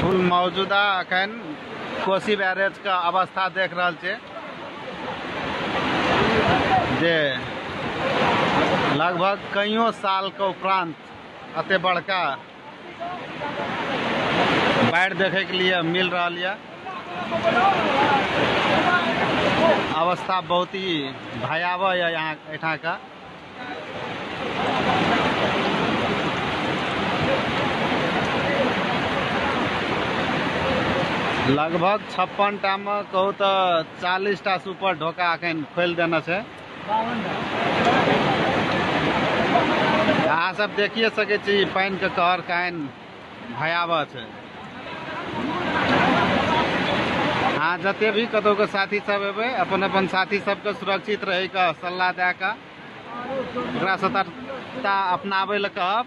Full मौजूदा अखन Kosi barrage का अवस्था देख रहल छै जे लगभग कईयो साल के उपरांत अते बड़का बाढ़ि देखे के लिए मिल रहा यऽ अवस्था बहुत ही भयावह यऽ यहाँ एठाम का लगभग छप्पन टा में कहू तो चालीस टा से ऊपर ढोका अखन खोलि देने छै। अहाँ सब देखिए सकै पानि के कहर केहन भयावह छै। अहाँ जते भी कतहु के साथी सब एबै अपन अपन साथी सबके सुरक्षित रहैके सलाह दए कऽ ओकरा सतर्कता अपनाबै कहब।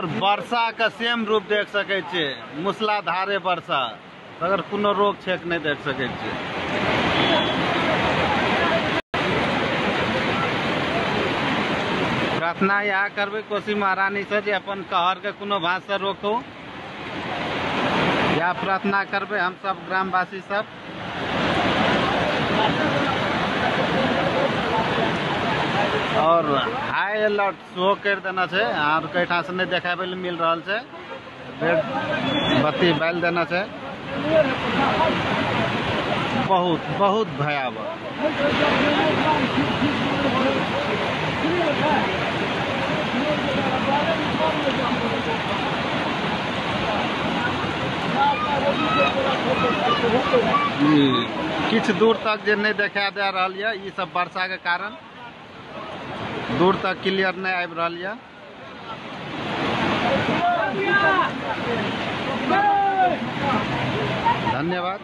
और वर्षा का सेम रूप देख सकै छियै। मूसलाधारे वर्षा। अगर कोनो रोक छेक नहीं देख सकै छियै। प्रार्थना इएह करबै, कोशी महारानी से जे अपन कहर के कोनो भाष रोकू। इएह प्रार्थना करबै हम सब ग्रामवासी सब। और हाई अलर्ट सेहो करि देने छै, आर से नहि लए मिल रहल छै। रेड बत्ती बालि देने छै। बहुत बहुत भयावह। ई किछु दूर तक जे नहि देखा दे रहल यऽ, ई सब वर्षा के कारण। दूर तक क्लियर नहीं आबि रहा यह धन्यवाद।